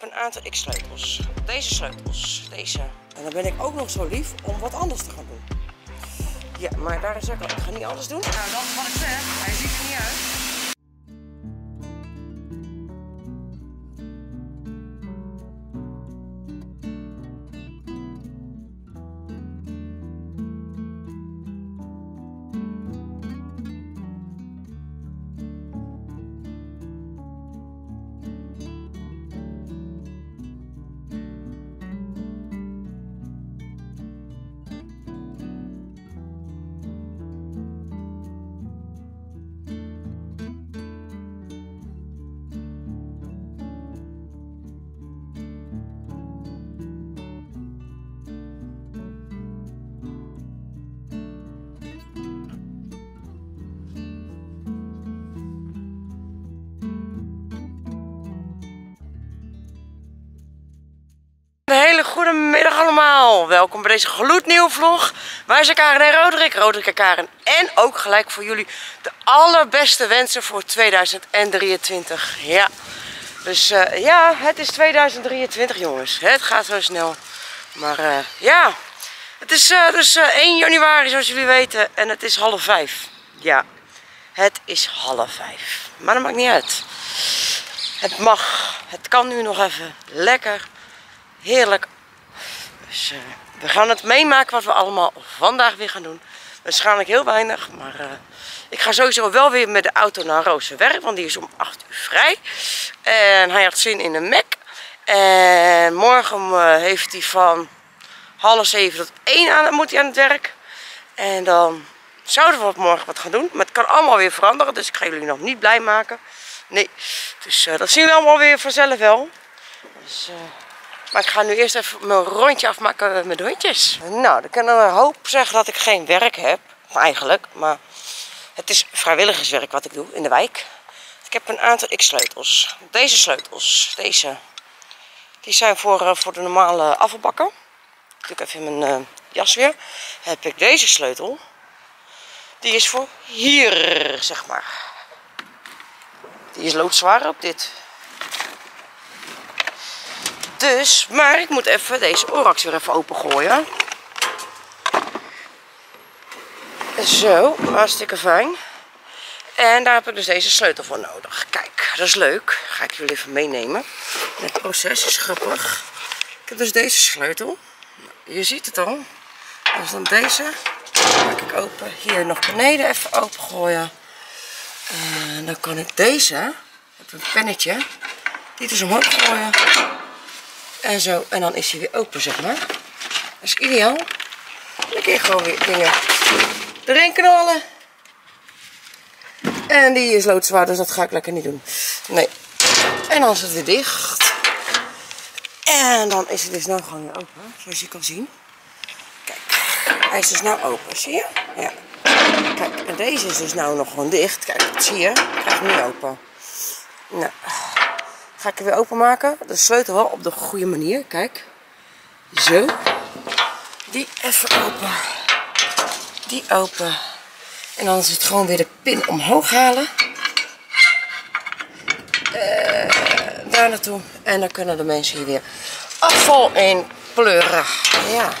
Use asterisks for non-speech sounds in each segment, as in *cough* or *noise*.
een aantal X-sleutels. Deze sleutels, deze. En dan ben ik ook nog zo lief om wat anders te gaan doen. Ja, maar daar is ook al. Ik ga niet alles doen. Nou, dat is wat ik zeg. Hij ziet er niet uit. Hele goede middag allemaal. Welkom bij deze gloednieuwe vlog. Wij zijn Karen en Roderick, Roderick en Karen. En ook gelijk voor jullie de allerbeste wensen voor 2023. Ja, dus eh, ja, het is 2023 jongens. Het gaat zo snel. Maar eh, ja, het is eh, dus 1 januari zoals jullie weten. En het is half vijf. Ja, het is half vijf. Maar dat maakt niet uit. Het mag. Het kan nu nog even. Lekker. Heerlijk. Dus eh, we gaan het meemaken wat we allemaal vandaag weer gaan doen. Waarschijnlijk heel weinig, maar eh, ik ga sowieso wel weer met de auto naar Roos werk, want die is om 8 uur vrij. En hij had zin in een Mac. En morgen eh, heeft hij van half zeven tot 1 aan, moet hij aan het werk. En dan zouden we morgen wat gaan doen. Maar het kan allemaal weer veranderen, dus ik ga jullie nog niet blij maken. Nee, dus dat zien we allemaal weer vanzelf wel. Dus, maar ik ga nu eerst even mijn rondje afmaken met de hondjes. Nou, dan kan een hoop zeggen dat ik geen werk heb. Eigenlijk. Maar het is vrijwilligerswerk wat ik doe in de wijk. Ik heb een aantal X-sleutels. Deze sleutels, deze, die zijn voor, uh, voor de normale afvalbakken. Ik doe even mijn uh, jas weer. Heb ik deze sleutel. Die is voor hier, zeg maar. Die is loodzwaar op dit dus, maar ik moet even deze orax weer even opengooien. Zo, hartstikke fijn. En daar heb ik dus deze sleutel voor nodig. Kijk, dat is leuk. Ga ik jullie even meenemen. Het proces is grappig. Ik heb dus deze sleutel. Je ziet het al. Dus dan deze maak ik open. Hier nog beneden even opengooien. En dan kan ik deze, heb een pennetje, die dus omhoog gooien. En zo, en dan is hij weer open, zeg maar. Dat is ideaal. Dan kun gewoon weer dingen erin knallen. En die is loodzwaar, dus dat ga ik lekker niet doen. Nee. En dan is het weer dicht. En dan is het dus nou gewoon weer open, zoals je kan zien. Kijk, hij is dus nou open, zie je? Ja. Kijk, en deze is dus nou nog gewoon dicht. Kijk, dat zie je. Krijg hem niet open. Nou. Ga ik hem weer openmaken. De sleutel wel op de goede manier. Kijk. Zo. Die even open. Die open. En dan is het gewoon weer de pin omhoog halen. Uh, daar naartoe. En dan kunnen de mensen hier weer afval in pleuren. Ja.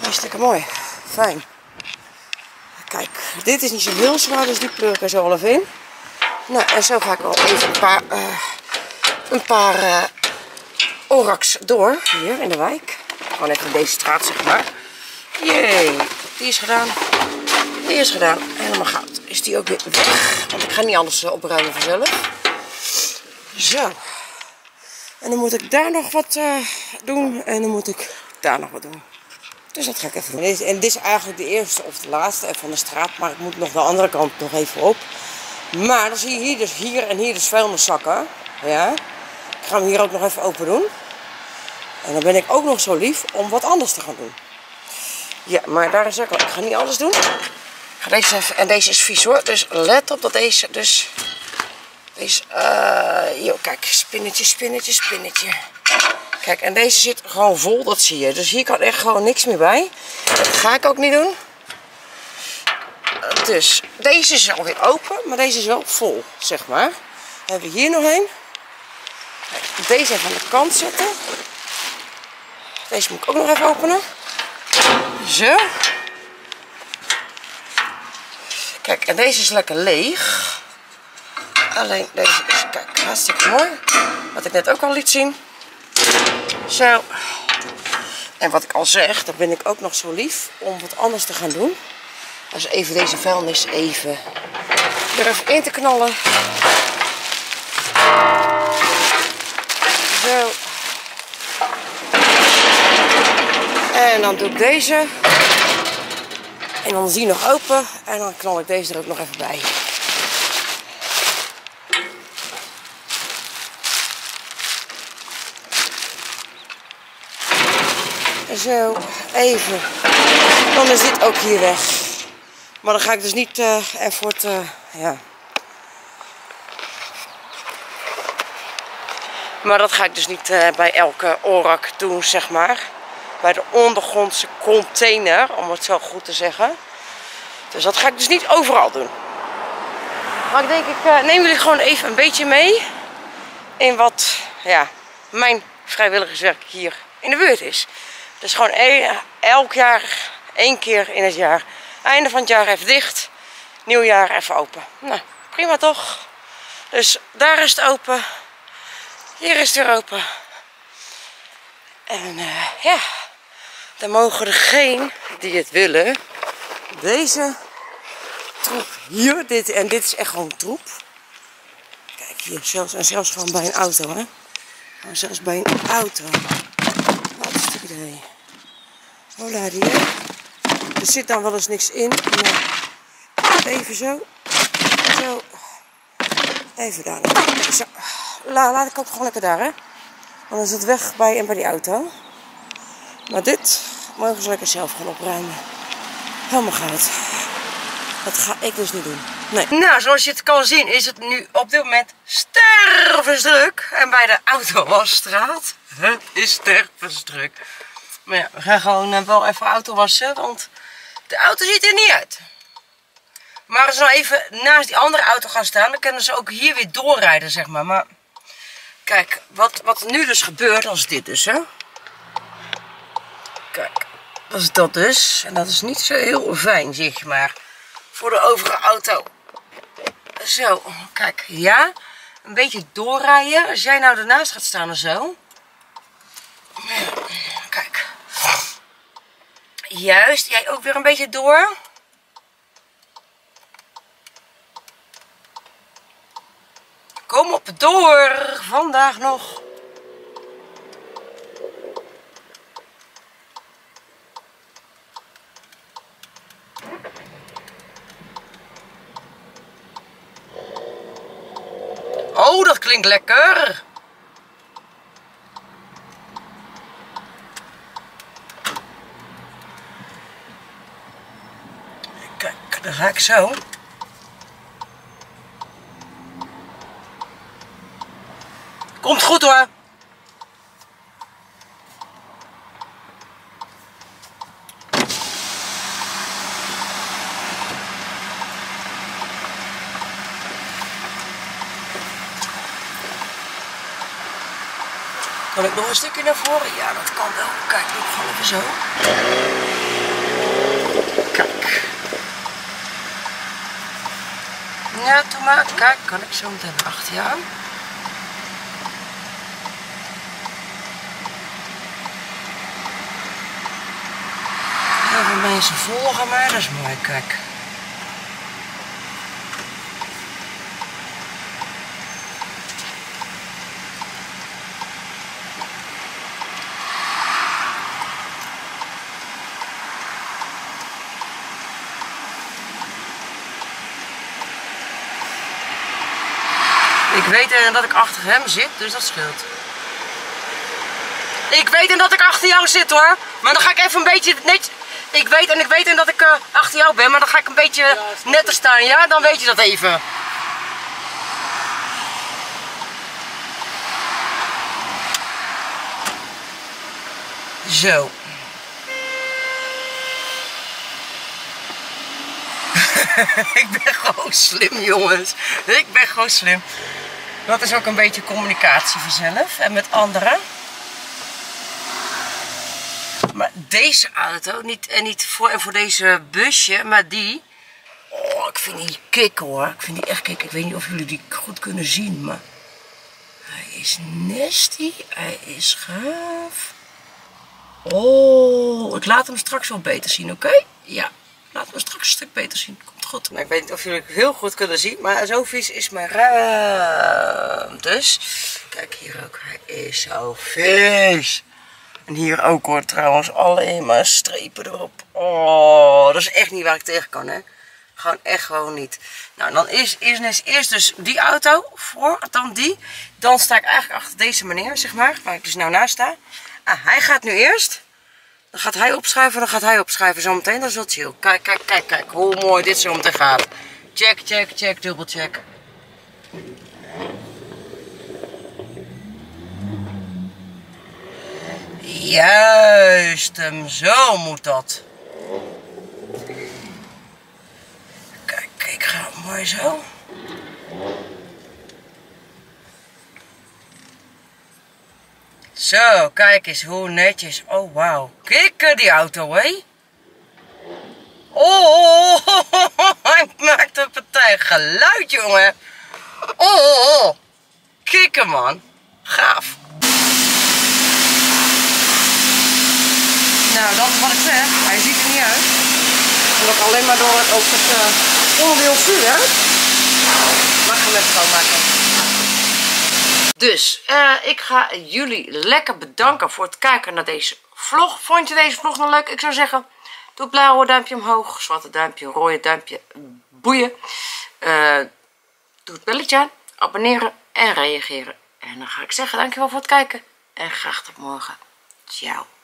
Hartstikke mooi. Fijn. Kijk, dit is niet zo heel zwaar, dus die pleur ik er zo al even in. Nou, en zo ga ik al even een paar... Uh, een paar uh, orax door, hier in de wijk. Gewoon even deze straat, zeg maar. Jee, die is gedaan. Die is gedaan. Helemaal goud. Is die ook weer weg. Want ik ga niet alles uh, opruimen vanzelf. Zo. En dan moet ik daar nog wat uh, doen. En dan moet ik daar nog wat doen. Dus dat ga ik even doen. En dit is eigenlijk de eerste of de laatste van de straat. Maar ik moet nog de andere kant nog even op. Maar dan zie je hier dus hier en hier de vuilniszakken. Ja. Ik ga hem hier ook nog even open doen. En dan ben ik ook nog zo lief om wat anders te gaan doen. Ja, maar daar is ook. Ik ga niet alles doen. Ga deze en deze is vies hoor. Dus let op dat deze dus... Deze, uh, yo, kijk, spinnetje, spinnetje, spinnetje. Kijk, en deze zit gewoon vol, dat zie je. Dus hier kan echt gewoon niks meer bij. Dat ga ik ook niet doen. Dus deze is alweer open, maar deze is wel vol, zeg maar. Dan hebben we hier nog een. Deze even aan de kant zetten. Deze moet ik ook nog even openen. Zo. Kijk, en deze is lekker leeg. Alleen deze is, kijk, hartstikke mooi. Wat ik net ook al liet zien. Zo. En wat ik al zeg, dan ben ik ook nog zo lief om wat anders te gaan doen. Als even deze vuilnis even er even in te knallen. En dan doe ik deze. En dan zie je nog open. En dan knal ik deze er ook nog even bij. Zo, even. Dan is dit ook hier weg. Maar dan ga ik dus niet uh, ervoor te, ja. Maar dat ga ik dus niet uh, bij elke orak doen, zeg maar. Bij de ondergrondse container, om het zo goed te zeggen. Dus dat ga ik dus niet overal doen. Maar ik denk, ik uh, neem jullie gewoon even een beetje mee. In wat, ja, mijn vrijwilligerswerk hier in de buurt is. Dus gewoon elk jaar, één keer in het jaar. Einde van het jaar even dicht. Nieuwjaar even open. Nou, prima toch? Dus daar is het open. Hier is het weer open. En uh, ja, dan mogen degene die het willen, deze troep hier, dit, en dit is echt gewoon troep. Kijk hier, zelfs, en zelfs gewoon bij een auto hè. En zelfs bij een auto. Wat is het idee? Hola die Er zit dan wel eens niks in. Maar even zo. Zo. Even daar. Zo. La, laat ik ook gewoon lekker daar hè. Dan is het weg bij en bij die auto. Maar dit mogen ze lekker zelf gaan opruimen. Helemaal goud. Dat ga ik dus niet doen. Nee. Nou, zoals je het kan zien is het nu op dit moment stervensdruk. En bij de Autowasstraat. Het is stervensdruk. Maar ja, we gaan gewoon eh, wel even auto wassen, want de auto ziet er niet uit. Maar als ze nou even naast die andere auto gaan staan, dan kunnen ze ook hier weer doorrijden, zeg maar. Maar kijk, wat, wat nu dus gebeurt als dit dus, hè. Kijk, dat is dat dus. En dat is niet zo heel fijn, zeg maar, voor de overige auto. Zo, kijk, ja, een beetje doorrijden. Als jij nou ernaast gaat staan en zo. Kijk. Juist, jij ook weer een beetje door. Kom op door, vandaag nog. Oh, dat klinkt lekker. Kijk, dan ga ik zo. Komt goed hoor. Kan ik nog een stukje naar voren? Ja, dat kan wel. Kijk, ik ga even zo. Kijk. Ja, doe. Kijk, kan ik zo meteen achter jou. Heel veel mensen volgen mij, dat is mooi, kijk. Ik weet uh, dat ik achter hem zit, dus dat scheelt. Ik weet en dat ik achter jou zit hoor. Maar dan ga ik even een beetje net. Ik weet en ik weet en dat ik uh, achter jou ben, maar dan ga ik een beetje ja, netter staan, ja? Dan weet je dat even. Zo. *laughs* ik ben gewoon slim jongens. Ik ben gewoon slim. Dat is ook een beetje communicatie vanzelf en met anderen. Maar deze auto, niet, en niet voor, en voor deze busje, maar die. Oh, ik vind die kick hoor. Ik vind die echt kick. Ik weet niet of jullie die goed kunnen zien, maar. Hij is nasty. Hij is gaaf. Oh, ik laat hem straks wel beter zien, oké? Ja, laat hem straks een stuk beter zien. Goed. Nou, ik weet niet of jullie het heel goed kunnen zien, maar zo vies is mijn ruim. Dus, kijk hier ook. Hij is zo vies. En hier ook hoor trouwens, alleen maar strepen erop. Oh, dat is echt niet waar ik tegen kan hè. Gewoon echt gewoon niet. Nou, dan is eerst, eerst dus die auto voor, dan die. Dan sta ik eigenlijk achter deze meneer, zeg maar, waar ik dus nou naast sta. Ah, hij gaat nu eerst. Dan gaat hij opschuiven, dan gaat hij opschuiven zometeen. Dat is wel chill. Kijk, kijk, kijk, kijk hoe mooi dit zo meteen gaat. Check, check, check, dubbelcheck. Juist hem, zo moet dat. Kijk, ik ga mooi zo. Zo, kijk eens hoe netjes. Oh, wauw. Kijk die auto, hé. Oh, *laughs* hij maakt een partij geluid, jongen. Oh, oh, oh. Kikken, man. Gaaf. Nou, dat is wat ik zeg. Hij ziet er niet uit. Omdat alleen maar door ook het uh, onderdeel vuur. Maar gaan we het schoonmaken. Dus, uh, ik ga jullie lekker bedanken voor het kijken naar deze vlog. Vond je deze vlog nog leuk? Ik zou zeggen, doe blauwe duimpje omhoog, zwarte duimpje, rode duimpje, boeien. Uh, doe het belletje aan, abonneren en reageren. En dan ga ik zeggen, dankjewel voor het kijken. En graag tot morgen. Ciao.